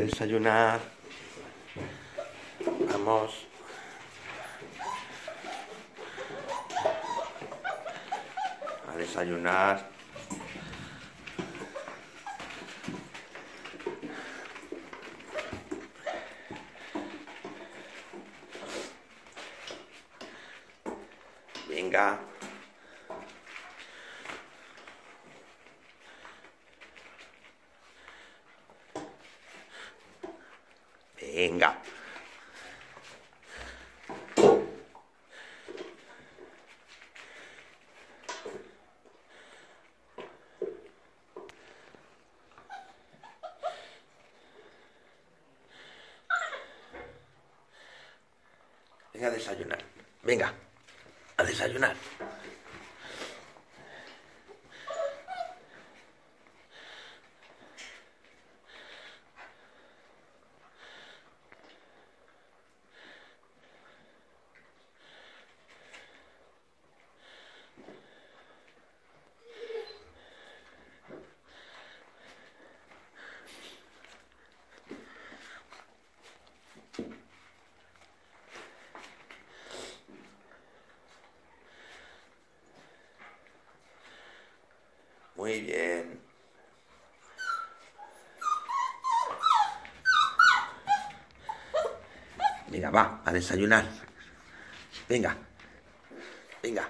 Desayunar. Vamos. A desayunar. Venga. Venga. Venga a desayunar. Venga. A desayunar. Muy bien. Venga, va, a desayunar. Venga. Venga.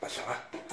不错啊。